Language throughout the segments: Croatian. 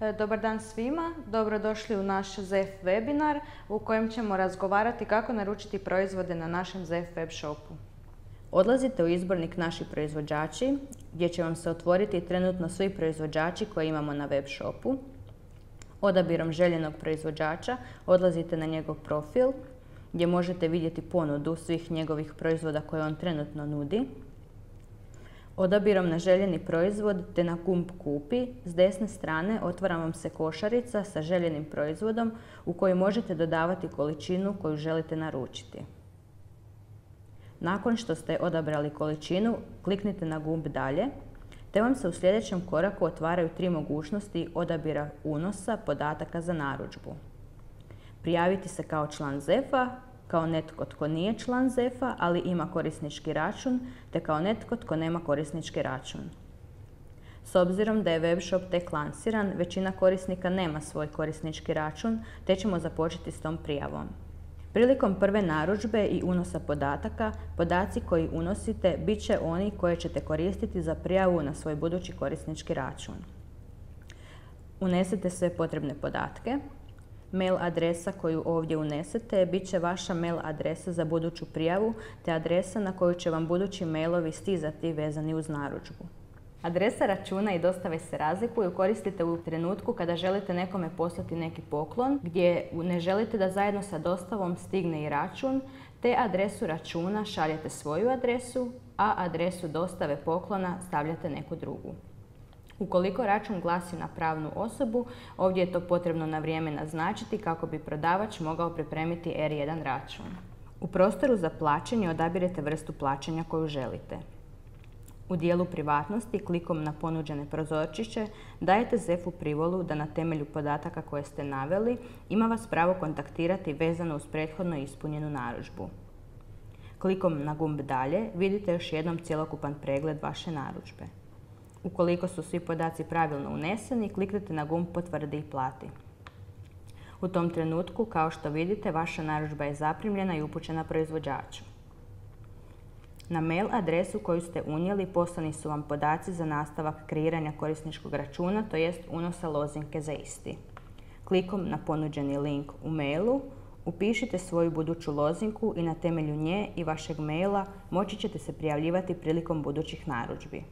E, dobar dan svima, dobrodošli u naš ZEF webinar u kojem ćemo razgovarati kako naručiti proizvode na našem ZEF web shopu. Odlazite u izbornik naši proizvođači gdje će vam se otvoriti trenutno svi proizvođači koje imamo na web shopu. Odabirom željenog proizvođača odlazite na njegov profil gdje možete vidjeti ponudu svih njegovih proizvoda koje on trenutno nudi. Odabirom na željeni proizvod te na kump kupi, s desne strane otvara vam se košarica sa željenim proizvodom u kojoj možete dodavati količinu koju želite naručiti. Nakon što ste odabrali količinu, kliknite na gumb dalje, te vam se u sljedećem koraku otvaraju tri mogućnosti odabira unosa podataka za narudžbu. Prijaviti se kao član ZEFA, kao netko tko nije član ZEFA, ali ima korisnički račun, te kao netko tko nema korisnički račun. S obzirom da je webshop tek lansiran, većina korisnika nema svoj korisnički račun, te ćemo započeti s tom prijavom. Prilikom prve narudžbe i unosa podataka, podaci koji unosite bit će oni koje ćete koristiti za prijavu na svoj budući korisnički račun. Unesete sve potrebne podatke, Mail adresa koju ovdje unesete bit će vaša mail adresa za buduću prijavu te adresa na koju će vam budući mailovi stizati vezani uz narudžbu. Adresa računa i dostave se razlikuju, koristite u trenutku kada želite nekome poslati neki poklon gdje ne želite da zajedno sa dostavom stigne i račun, te adresu računa šaljete svoju adresu, a adresu dostave poklona stavljate neku drugu. Ukoliko račun glasi na pravnu osobu, ovdje je to potrebno na vrijeme naznačiti kako bi prodavač mogao pripremiti R1 račun. U prostoru za plaćanje odabirete vrstu plaćanja koju želite. U dijelu privatnosti klikom na ponuđene prozorčiće dajete ZEF-u privolu da na temelju podataka koje ste naveli ima vas pravo kontaktirati vezano uz prethodno ispunjenu narudžbu. Klikom na gumb dalje vidite još jednom cjelokupan pregled vaše narudžbe. Ukoliko su svi podaci pravilno uneseni, kliknite na gumb potvrdi i plati. U tom trenutku, kao što vidite, vaša narudžba je zaprimljena i upućena proizvođaču. Na mail adresu koju ste unijeli poslani su vam podaci za nastavak kreiranja korisničkog računa, to jest unosa lozinke za isti. Klikom na ponuđeni link u mailu upišite svoju buduću lozinku i na temelju nje i vašeg maila moći ćete se prijavljivati prilikom budućih narudžbi.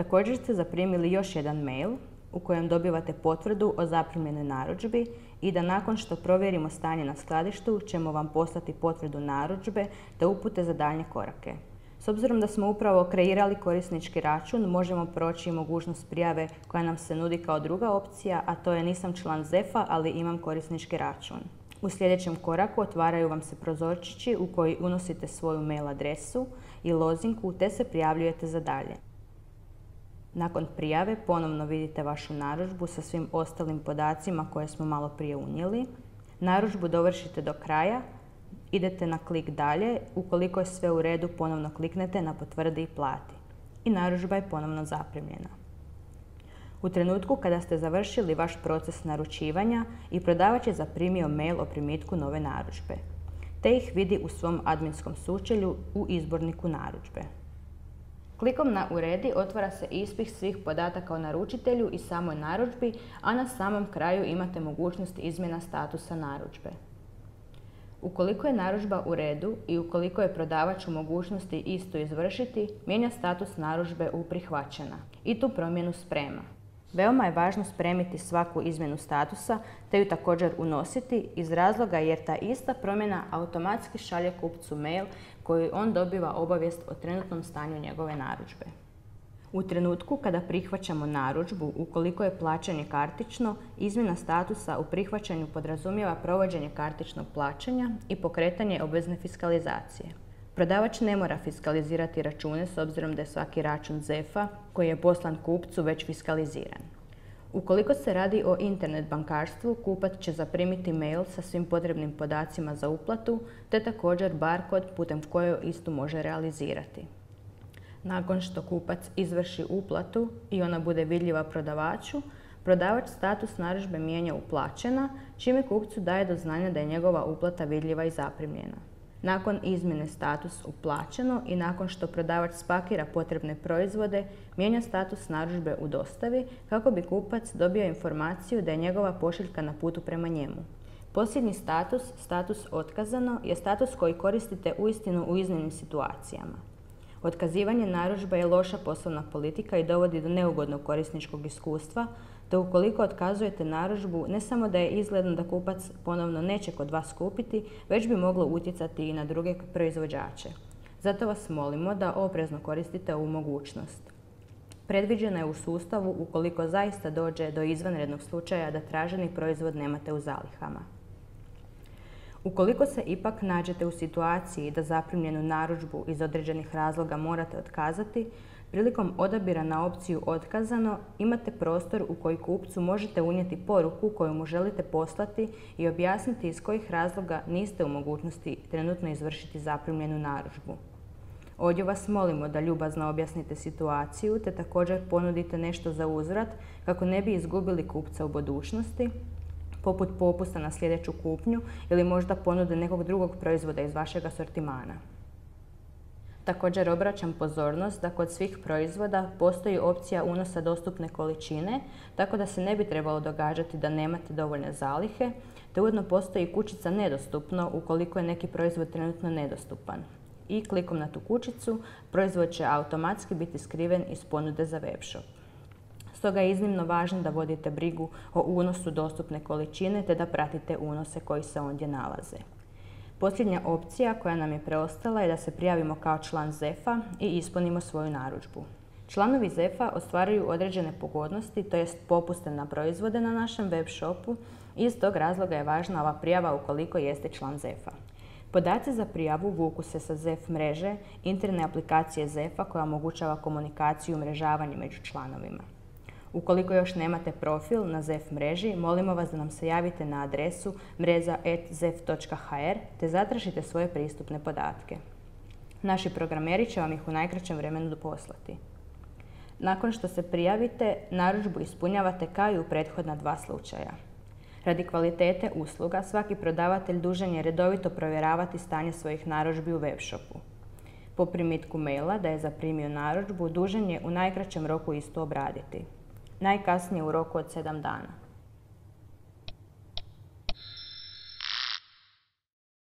Također ste zaprimili još jedan mail u kojem dobivate potvrdu o zaprimljenoj narudžbi i da nakon što provjerimo stanje na skladištu ćemo vam poslati potvrdu narudžbe te upute za daljnje korake. S obzirom da smo upravo kreirali korisnički račun, možemo proći mogućnost prijave koja nam se nudi kao druga opcija, a to je nisam član ZEFA, ali imam korisnički račun. U sljedećem koraku otvaraju vam se prozorčići u koji unosite svoju mail adresu i lozinku te se prijavljujete za dalje. Nakon prijave ponovno vidite vašu narudžbu sa svim ostalim podacima koje smo malo prije unijeli. Narudžbu dovršite do kraja, idete na klik dalje, ukoliko je sve u redu ponovno kliknete na potvrdi i plati. I narudžba je ponovno zaprimljena. U trenutku kada ste završili vaš proces naručivanja i prodavač je zaprimio mail o primitku nove narudžbe, te ih vidi u svom adminskom sučelju u izborniku narudžbe. Klikom na Uredi otvara se ispih svih podataka o naručitelju i samoj narudžbi, a na samom kraju imate mogućnost izmjena statusa narudžbe. Ukoliko je narudžba u redu i ukoliko je prodavač u mogućnosti isto izvršiti, mijenja status narudžbe u prihvaćena i tu promjenu sprema. Veoma je važno spremiti svaku izmjenu statusa te ju također unositi iz razloga jer ta ista promjena automatski šalje kupcu mail koji on dobiva obavijest o trenutnom stanju njegove narudžbe. U trenutku kada prihvaćamo narudžbu, ukoliko je plaćanje kartično, izmjena statusa u prihvaćanju podrazumijeva provođenje kartičnog plaćanja i pokretanje obvezne fiskalizacije. Prodavač ne mora fiskalizirati račune s obzirom da je svaki račun ZEFA koji je poslan kupcu već fiskaliziran. Ukoliko se radi o internet bankarstvu, kupac će zaprimiti mail sa svim potrebnim podacima za uplatu, te također barkod putem koje istu može realizirati. Nakon što kupac izvrši uplatu i ona bude vidljiva prodavaču, prodavač status narudžbe mijenja u plaćena, čime kupcu daje do znanja da je njegova uplata vidljiva i zaprimljena. Nakon izmjene status u plaćeno i nakon što prodavač spakira potrebne proizvode, mijenja status narudžbe u dostavi kako bi kupac dobio informaciju da je njegova pošiljka na putu prema njemu. Posljednji status, status otkazano, je status koji koristite uistinu u iznimnim situacijama. Otkazivanje narudžbe je loša poslovna politika i dovodi do neugodnog korisničkog iskustva, te ukoliko otkazujete narudžbu, ne samo da je izgledno da kupac ponovno neće kod vas kupiti, već bi moglo utjecati i na druge proizvođače. Zato vas molimo da oprezno koristite ovu mogućnost. Predviđena je u sustavu ukoliko zaista dođe do izvanrednog slučaja da traženi proizvod nemate u zalihama. Ukoliko se ipak nađete u situaciji da zaprimljenu narudžbu iz određenih razloga morate otkazati, prilikom odabira na opciju otkazano imate prostor u koji kupcu možete unijeti poruku koju mu želite poslati i objasniti iz kojih razloga niste u mogućnosti trenutno izvršiti zaprimljenu narudžbu. Ovdje vas molimo da ljubazno objasnite situaciju te također ponudite nešto za uzvrat kako ne bi izgubili kupca u budućnosti, poput popusta na sljedeću kupnju ili možda ponude nekog drugog proizvoda iz vašeg asortimana. Također obraćam pozornost da kod svih proizvoda postoji opcija unosa dostupne količine, tako da se ne bi trebalo događati da nemate dovoljne zalihe, te ujedno postoji kućica nedostupno ukoliko je neki proizvod trenutno nedostupan. I klikom na tu kućicu proizvod će automatski biti skriven iz ponude za webshop. Stoga je iznimno važno da vodite brigu o unosu dostupne količine te da pratite unose koji se ondje nalaze. Posljednja opcija koja nam je preostala je da se prijavimo kao član ZEFA i ispunimo svoju narudžbu. Članovi ZEFA ostvaruju određene pogodnosti, to jest popuste na proizvode na našem web shopu i iz tog razloga je važna ova prijava ukoliko jeste član ZEFA. Podaci za prijavu vuku se sa ZEF mreže, interne aplikacije ZEFA koja omogućava komunikaciju i umrežavanje među članovima. Ukoliko još nemate profil na ZEF mreži, molimo vas da nam se javite na adresu mreza.zef.hr te zatražite svoje pristupne podatke. Naši programeri će vam ih u najkraćem vremenu poslati. Nakon što se prijavite, narudžbu ispunjavate kao i u prethodna dva slučaja. Radi kvalitete usluga, svaki prodavatelj dužan je redovito provjeravati stanje svojih narudžbi u webshopu. Po primitku maila da je zaprimio narudžbu, dužan je u najkraćem roku isto obraditi najkasnije u roku od 7 dana.